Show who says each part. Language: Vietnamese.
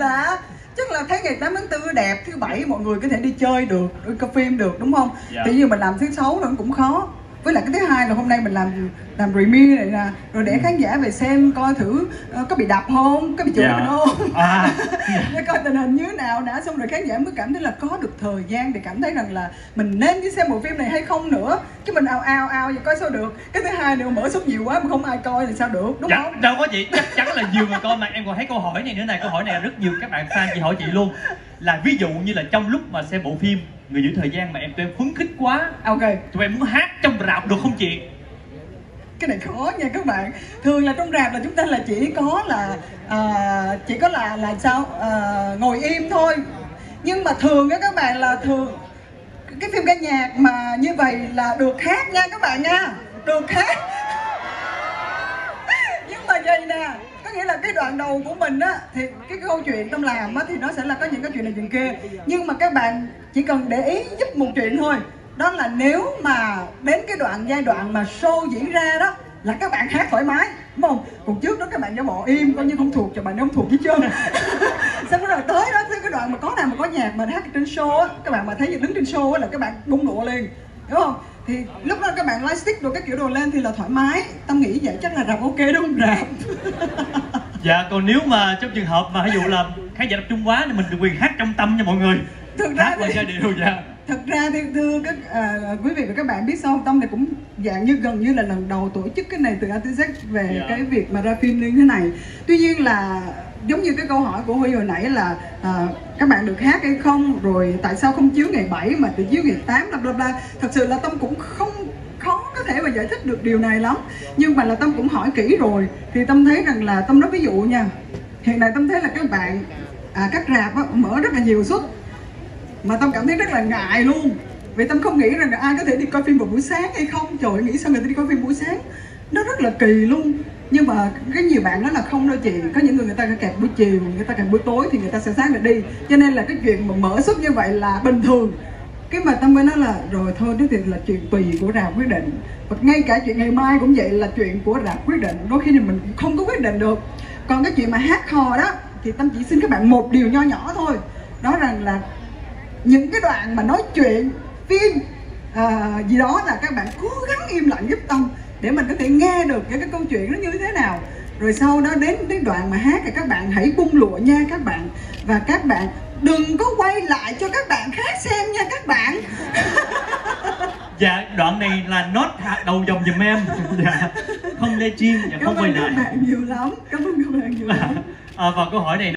Speaker 1: là chắc là thấy ngày 8 tháng 4 đẹp thứ bảy mọi người có thể đi chơi được đi coi phim được đúng không
Speaker 2: Dạ.
Speaker 1: tự nhiên mình làm thứ sáu nữa cũng khó với lại cái thứ hai là hôm nay mình làm làm review này nè rồi để khán giả về xem coi thử ờ, có bị đập không có bị chửi
Speaker 2: Dạ.
Speaker 1: mình không?
Speaker 2: À.
Speaker 1: Để coi tình hình như thế nào đã xong rồi khán giả mới cảm thấy là có được thời gian để cảm thấy rằng là mình nên đi xem bộ phim này hay không nữa. Chứ mình ào ào ào vậy coi sao được. Cái thứ hai nữa mở suất nhiều quá mà không ai coi thì sao được đúng
Speaker 2: dạ,
Speaker 1: không?
Speaker 2: đâu có chị chắc chắn là nhiều người coi mà. Em còn thấy câu hỏi này nữa này câu hỏi này rất nhiều các bạn fan chị hỏi chị luôn. Là ví dụ như là trong lúc mà xem bộ phim người giữ thời gian mà em tụi em phấn khích quá.
Speaker 1: Ok.
Speaker 2: Tụi em muốn hát trong rạp được không chị?
Speaker 1: Cái này khó nha các bạn. Thường là trong rạp là chúng ta là chỉ có là à, chỉ có là là sao? À, ngồi im thôi. Nhưng mà thường á các bạn là thường cái phim ca nhạc mà như vậy là được hát nha các bạn nha. Được hát nhưng mà vậy nè có nghĩa là cái đoạn đầu của mình á, thì cái câu chuyện tâm làm á, thì nó sẽ là có những cái chuyện này chuyện kia. Nhưng mà các bạn chỉ cần để ý giúp một chuyện thôi. Đó là nếu mà đến cái đoạn giai đoạn mà show diễn ra đó, là các bạn hát thoải mái, đúng không? Còn trước đó các bạn giả bộ im, coi như không thuộc cho bạn, không thuộc hết trơn. Xong rồi tới đó, tới cái đoạn mà có nào mà có nhạc mà hát trên show á, các bạn mà thấy đứng trên show á, là các bạn bung lụa liền đúng không? Thì lúc đó các bạn lightstick đồ cái kiểu đồ lên thì là thoải mái, tâm nghĩ vậy chắc là rạp ok, đúng không? Rạp.
Speaker 2: dạ còn nếu mà trong trường hợp mà ví dụ là khán giả tập trung quá thì mình được quyền hát trong tâm cho mọi người.
Speaker 1: Thực ra
Speaker 2: hát
Speaker 1: thì-
Speaker 2: giai điệu dạ.
Speaker 1: Thật ra thì thưa các à, quý vị và các bạn biết sao không? tâm này cũng dạng như gần như là lần đầu tổ chức cái này từ A tới Z về
Speaker 2: Dạ.
Speaker 1: cái việc mà ra phim như thế này. Tuy nhiên là giống như cái câu hỏi của Huy hồi nãy là à, các bạn được hát hay không? Rồi tại sao không chiếu ngày 7 mà tự chiếu ngày 8 bla bla bla. Thật sự là tâm cũng không có thể mà giải thích được điều này lắm. Nhưng mà là tâm cũng hỏi kỹ rồi thì tâm thấy rằng là tâm nói ví dụ nha hiện nay tâm thấy là các bạn à, các rạp á, mở rất là nhiều suất mà tâm cảm thấy rất là ngại luôn. Vì tâm không nghĩ rằng là ai có thể đi coi phim vào buổi sáng hay không. Trời ơi, nghĩ sao người ta đi coi phim buổi sáng? Nó rất là kỳ luôn. Nhưng mà cái nhiều bạn nói là không đâu chị. Có những người người ta kẹt buổi chiều người ta kẹt buổi tối thì người ta sẽ sáng lại đi. Cho nên là cái chuyện mà mở suất như vậy là bình thường cái mà tâm mới nói là rồi thôi đó thì là chuyện tùy của rạp quyết định. Và ngay cả chuyện ngày mai cũng vậy là chuyện của rạp quyết định. Đôi khi thì mình không có quyết định được. Còn cái chuyện mà hát hò đó thì tâm chỉ xin các bạn một điều nho nhỏ thôi. Đó rằng là những cái đoạn mà nói chuyện phim à, gì đó là các bạn cố gắng im lặng giúp tâm để mình có thể nghe được cái, cái câu chuyện nó như thế nào. Rồi sau đó đến đến đoạn mà hát thì các bạn hãy bung lụa nha các bạn. Và các bạn đừng có quay lại cho các bạn khác xem nha các bạn
Speaker 2: dạ đoạn này là nốt hạ đầu dòng giùm em. Dạ không lê chim dạ
Speaker 1: cảm
Speaker 2: không quay
Speaker 1: ơn các
Speaker 2: lại.
Speaker 1: bạn nhiều lắm. Cảm ơn các bạn nhiều lắm.
Speaker 2: À, và câu hỏi này